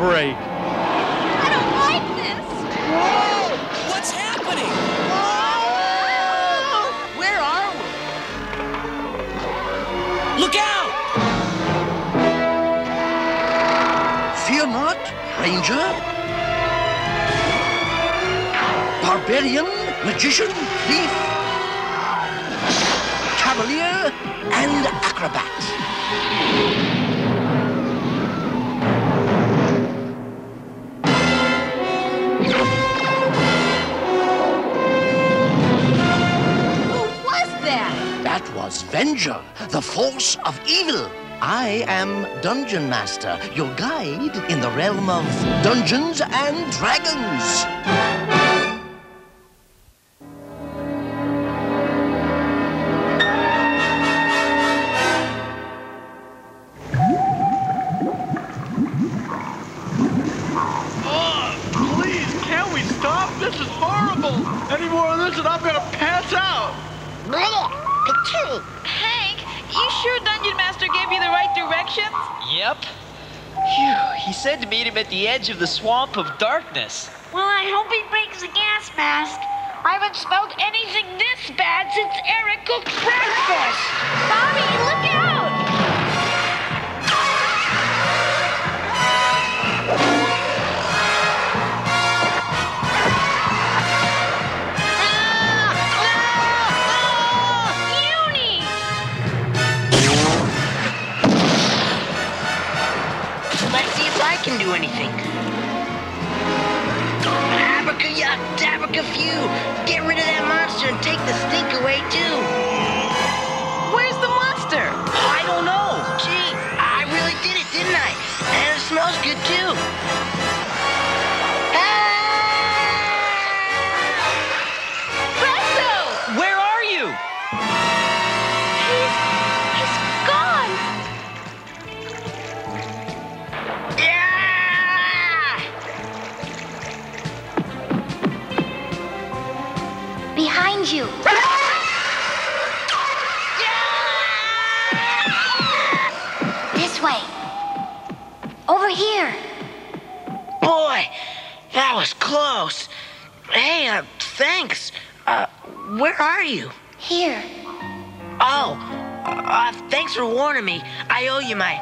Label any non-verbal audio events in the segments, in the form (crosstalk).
break. I don't like this. What's happening? Oh! Where are we? Look out! Fear not, Ranger. Barbarian, magician, thief, cavalier, and acrobat. Was Venger, the force of evil. I am Dungeon Master, your guide in the realm of Dungeons and Dragons. Yep. Phew, he said to meet him at the edge of the swamp of darkness. Well, I hope he breaks the gas mask. I haven't smelled anything this bad since Eric cooked breakfast. Bobby, look out! Can do anything. Abracaya, dabracafew. Get rid of that monster and take the stink away too. That was close. Hey, uh, thanks. Uh, where are you? Here. Oh, uh, thanks for warning me. I owe you my.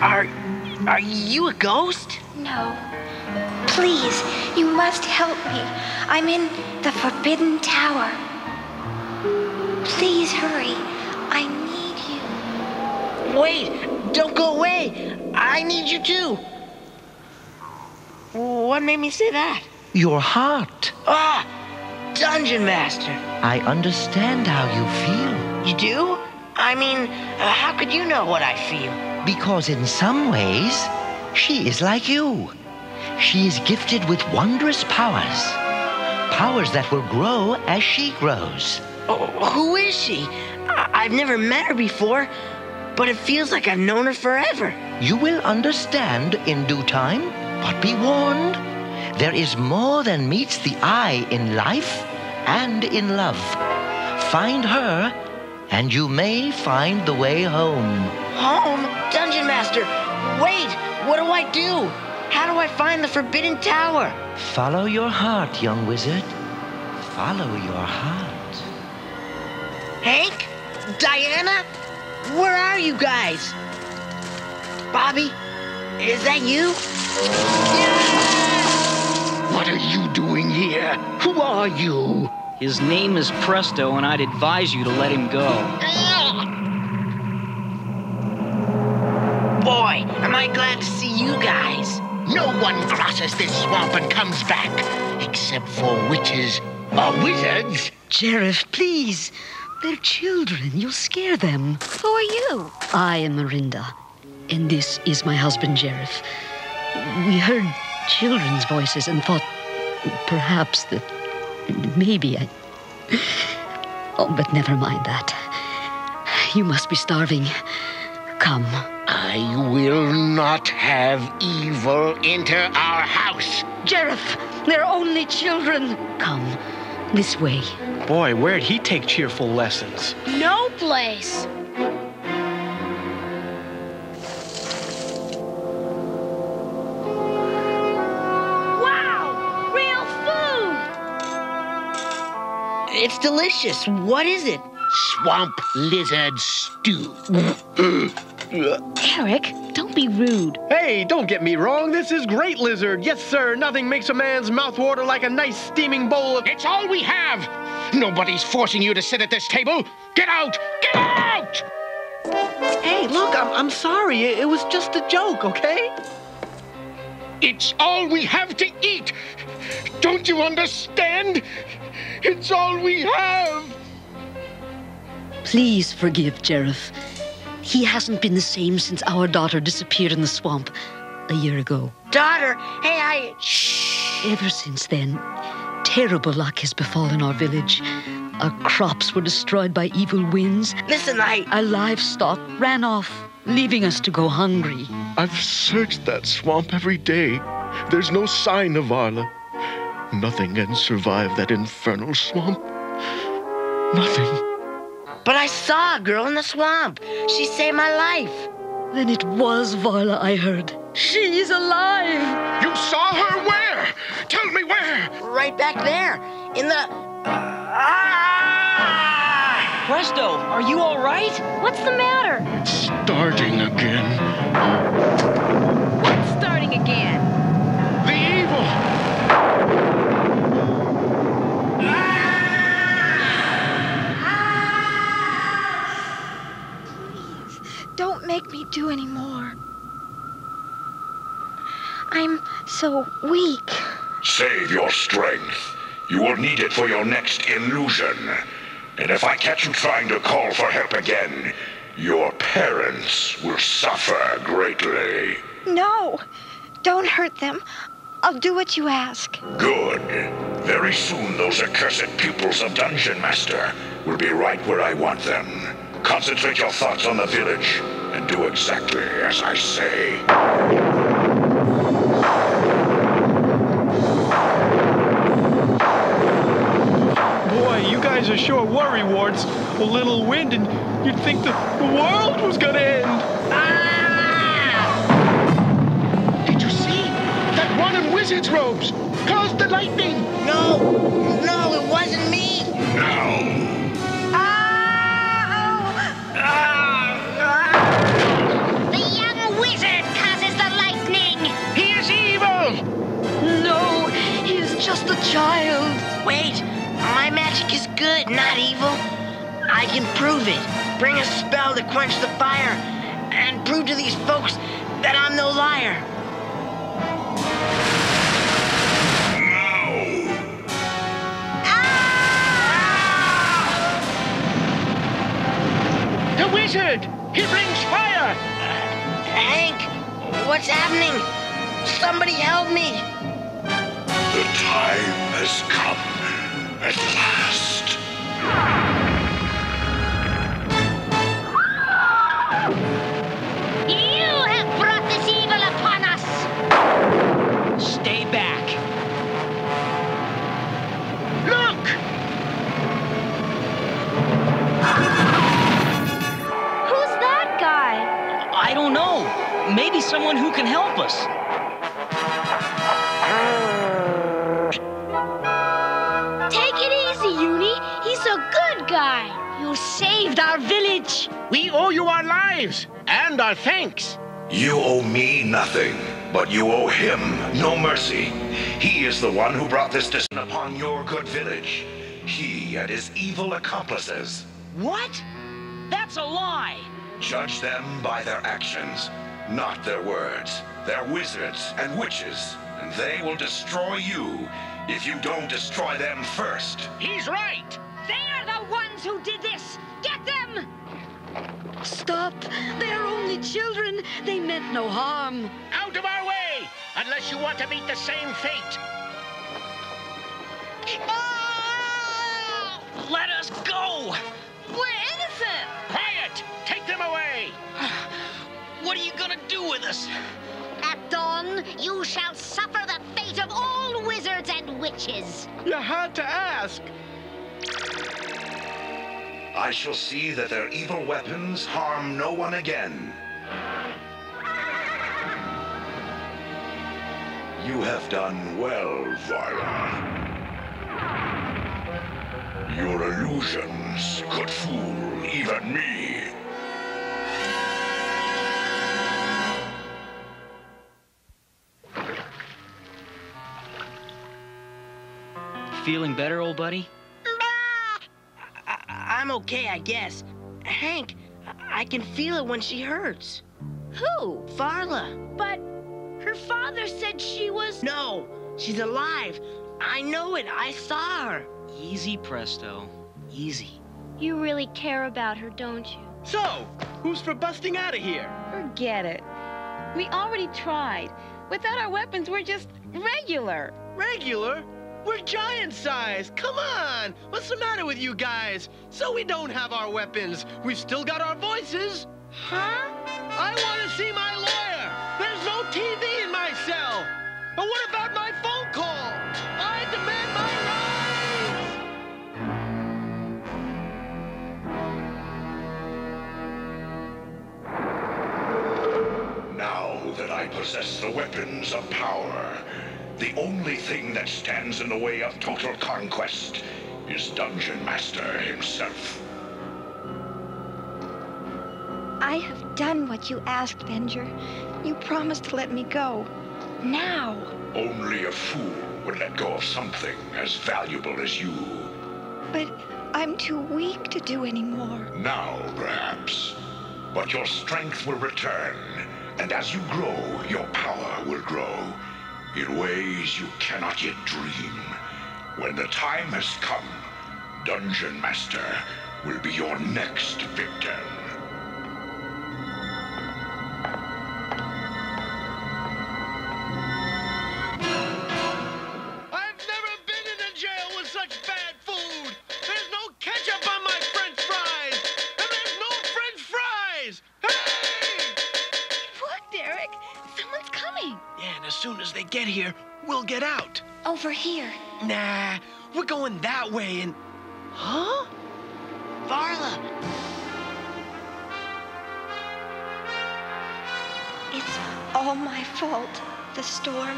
Are, are you a ghost? No. Please, you must help me. I'm in the Forbidden Tower. Please hurry. I need you. Wait, don't go away. I need you too. What made me say that? Your heart. Ah, Dungeon Master. I understand how you feel. You do? I mean, uh, how could you know what I feel? Because in some ways, she is like you. She is gifted with wondrous powers. Powers that will grow as she grows. Oh, who is she? I- I've never met her before, but it feels like I've known her forever. You will understand in due time, but be warned. There is more than meets the eye in life and in love. Find her, and you may find the way home. Home? Dungeon Master, wait, what do I do? How do I find the Forbidden Tower? Follow your heart, young wizard. Follow your heart. Hank? Diana? Where are you guys? Bobby? Is that you? What are you doing here? Who are you? His name is Presto, and I'd advise you to let him go. Boy, am I glad to see you guys. No one crosses this swamp and comes back, except for witches or wizards. Jareth, please. They're children. You'll scare them. Who are you? I am Miranda, and this is my husband, Jareth. We heard children's voices and thought perhaps that maybe I. (laughs) Oh, but never mind that. You must be starving. Come. I will not have evil enter our house. Jareth, they're only children. Come, this way. Boy, where'd he take cheerful lessons? No place. Wow! Real food! It's delicious. What is it? Swamp lizard stew. (laughs) Eric, don't be rude. Hey, don't get me wrong. This is great lizard. Yes, sir. Nothing makes a man's mouth water like a nice steaming bowl of. It's all we have. Nobody's forcing you to sit at this table. Get out! Get out! Hey, look, I'm, I'm sorry. It, it was just a joke, okay? It's all we have to eat. Don't you understand? It's all we have. Please forgive Jareth. He hasn't been the same since our daughter disappeared in the swamp a year ago. Daughter, hey, I. Shh. Ever since then, terrible luck has befallen our village. Our crops were destroyed by evil winds. Listen, I. Our livestock ran off, leaving us to go hungry. I've searched that swamp every day. There's no sign of Varla. Nothing can survive that infernal swamp. Nothing. But I saw a girl in the swamp. She saved my life. Then it was Varla I heard. She's alive! You saw her where? Tell me where? Right back there. In the. Ah! Presto, are you all right? What's the matter? Starting again. Do any more. I'm so weak. Save your strength. You will need it for your next illusion. And if I catch you trying to call for help again, your parents will suffer greatly. No, don't hurt them. I'll do what you ask. Good. Very soon those accursed pupils of Dungeon Master will be right where I want them. Concentrate your thoughts on the village do exactly as I say. Boy, you guys are sure worry warts. A little wind and you'd think the, the world was gonna end. Ah! Did you see? That one in wizard's robes caused the lightning. No, no, it wasn't me. Now, just a child. Wait, my magic is good, not evil. I can prove it. Bring a spell to quench the fire and prove to these folks that I'm no liar. Ah! The wizard. He brings fire. Uh, Hank, what's happening? Somebody help me. The time has come at last. You have brought this evil upon us. Stay back. Look. Who's that guy? I don't know. Maybe someone who can help us. Guy. You saved our village. We owe you our lives and our thanks. You owe me nothing, but you owe him no mercy. He is the one who brought this dis upon your good village. He and his evil accomplices. What? That's a lie. Judge them by their actions, not their words. They're wizards and witches, and they will destroy you if you don't destroy them first. He's right. They are the ones who did this. Get them! Stop! They are only children. They meant no harm. Out of our way, unless you want to meet the same fate. Ah! Let us go. We're innocent. Quiet. Take them away. (sighs) What are you gonna do with us? At dawn, you shall suffer the fate of all wizards and witches. You had to ask. I shall see that their evil weapons harm no one again. You have done well, Varla. Your illusions could fool even me. Feeling better, old buddy? I'm okay, I guess. Hank, I-, I can feel it when she hurts. Who? Varla. But her father said she was. No, she's alive. I know it. I saw her. Easy, Presto. Easy. You really care about her, don't you? So, who's for busting out of here? Forget it. We already tried. Without our weapons, we're just regular. Regular? We're giant size. Come on. What's the matter with you guys? So we don't have our weapons. We've still got our voices. Huh? I want to see my lawyer. There's no TV in my cell. But what about my phone call? I demand my rights. Now that I possess the weapons of power, the only thing that stands in the way of total conquest is Dungeon Master himself. I have done what you asked, Venger. You promised to let me go. Now. Only a fool would let go of something as valuable as you. But I'm too weak to do any more. Now, perhaps. But your strength will return, and as you grow, your power will grow in ways you cannot yet dream. When the time has come, Dungeon Master will be your next victim. Soon as get here, we'll get out. Over here. Nah, we're going that way and. Huh? Varla. It's all my fault. The storm,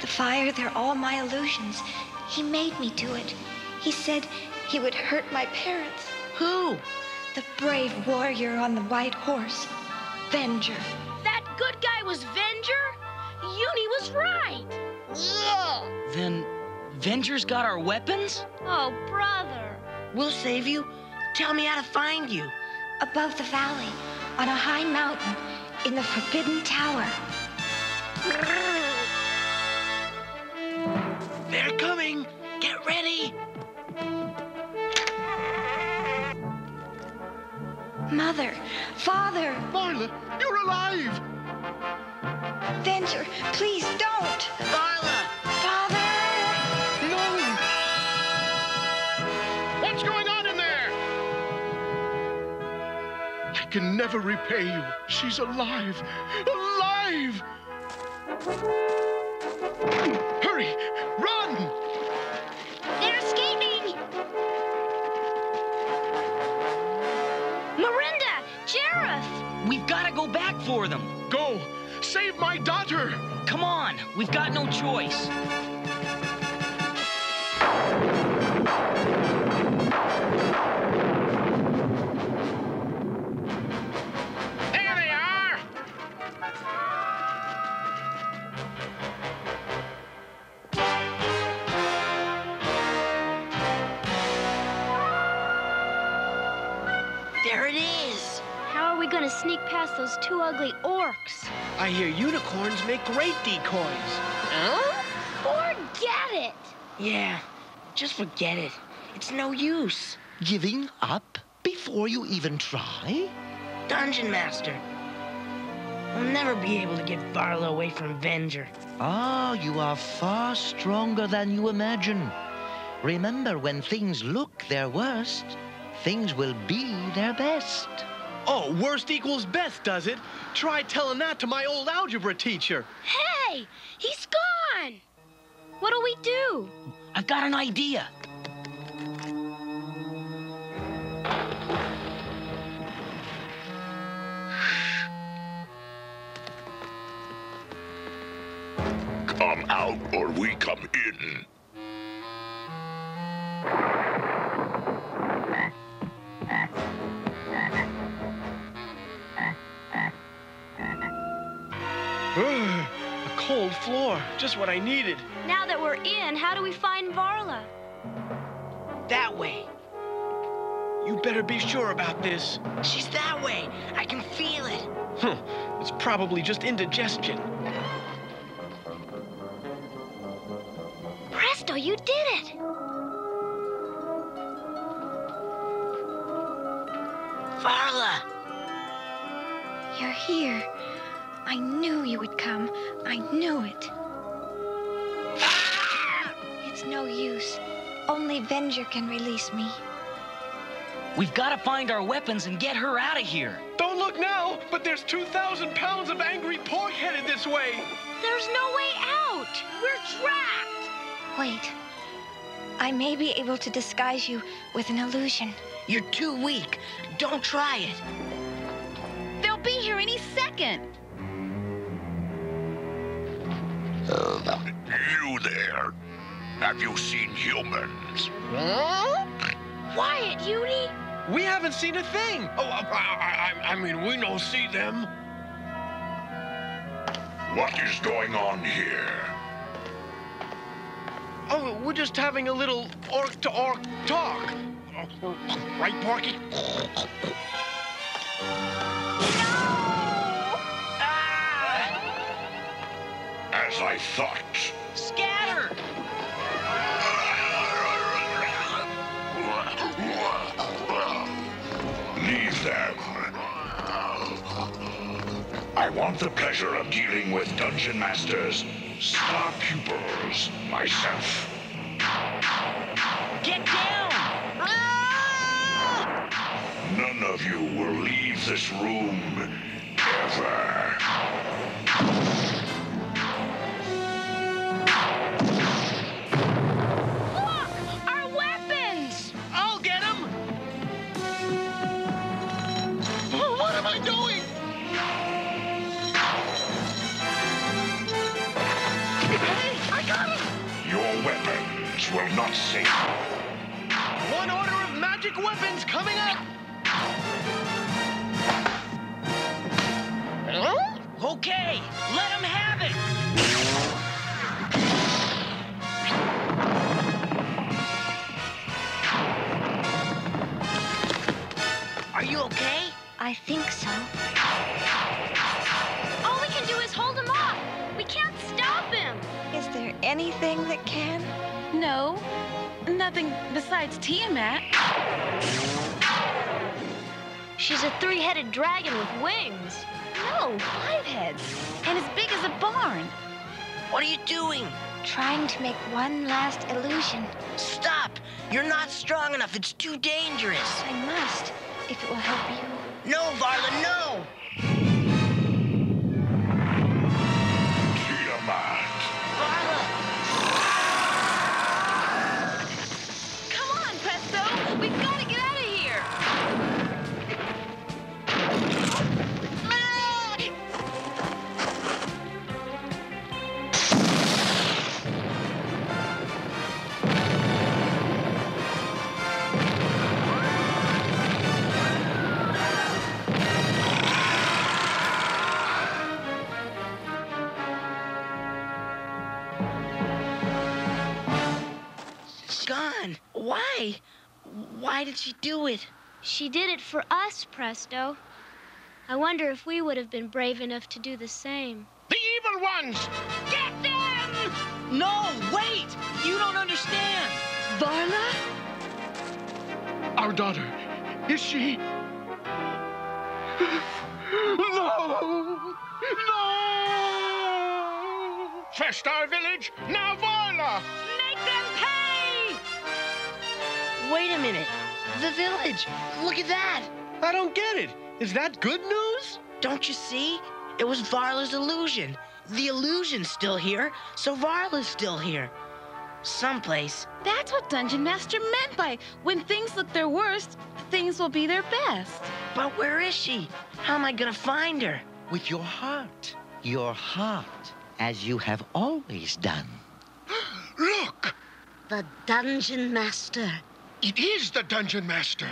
the fire, they're all my illusions. He made me do it. He said he would hurt my parents. Who? The brave warrior on the white horse, Venger. That good guy was Venger? Uni was right. Ugh. Then, Venger's got our weapons? Oh, brother. We'll save you. Tell me how to find you. Above the valley, on a high mountain, in the Forbidden Tower. They're coming. Get ready. Mother, father, Varla, you're alive! Venger, please don't. Varla. Father! No! What's going on in there? I can never repay you. She's alive! Alive! Hurry! Run! They're escaping. Miranda, Jareth. We've got to go back for them. Go! Save my daughter! Come on, we've got no choice. There they are. There it is. How are we gonna sneak past those two ugly orcs? I hear unicorns make great decoys. Huh? Forget it. Yeah, just forget it. It's no use. Giving up before you even try? Dungeon Master. We'll never be able to get Varla away from Venger. Ah, you are far stronger than you imagine. Remember, when things look their worst, things will be their best. Worst equals best, does it? Try telling that to my old algebra teacher. Hey, he's gone. What'll we do? I've got an idea. Come out or we come in. Floor, just what I needed. Now that we're in, how do we find Varla? That way. You better be sure about this. She's that way. I can feel it. Huh, it's probably just indigestion. Presto, you did it! Knew it. It's no use. Only Venger can release me. We've got to find our weapons and get her out of here. Don't look now, but there's 2,000 pounds of angry pork headed this way. There's no way out! We're trapped! Wait. I may be able to disguise you with an illusion. You're too weak. Don't try it. They'll be here any second. You there. Have you seen humans? Hmm? Quiet, Uni! We haven't seen a thing. Oh, I, I, I, I mean, we no see them. What is going on here? Oh, we're just having a little orc to orc talk. Right, Porky? As I thought. Scatter! Leave them. I want the pleasure of dealing with Dungeon Master's star pupils myself. Get down! Ah! None of you will leave this room ever. Weapons will not save you. One order of magic weapons coming up! Okay, let him have it! Are you okay? I think so. All we can do is hold him off! We can't stop him! Is there anything that can? No, nothing besides Tiamat. She's a three-headed dragon with wings. No, five heads. And as big as a barn. What are you doing? Trying to make one last illusion. Stop! You're not strong enough. It's too dangerous. I must, if it will help you. No, Varla, no! She do it? She did it for us, Presto. I wonder if we would have been brave enough to do the same. The evil ones! Get them! No, wait! You don't understand! Varla? Our daughter. Is she? (sighs) No! No! Festar Village, now Varla! Make them pay! Wait a minute. The village. Look at that. I don't get it. Is that good news? Don't you see? It was Varla's illusion. The illusion's still here, so Varla's still here. Someplace. That's what Dungeon Master meant by when things look their worst, things will be their best. But where is she? How am I gonna find her? With your heart. Your heart. As you have always done. (gasps) Look! The Dungeon Master. It is the Dungeon Master.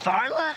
Varla.